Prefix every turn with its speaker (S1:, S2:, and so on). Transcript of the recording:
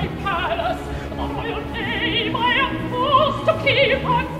S1: my palace, oh, royal name I am forced to keep. on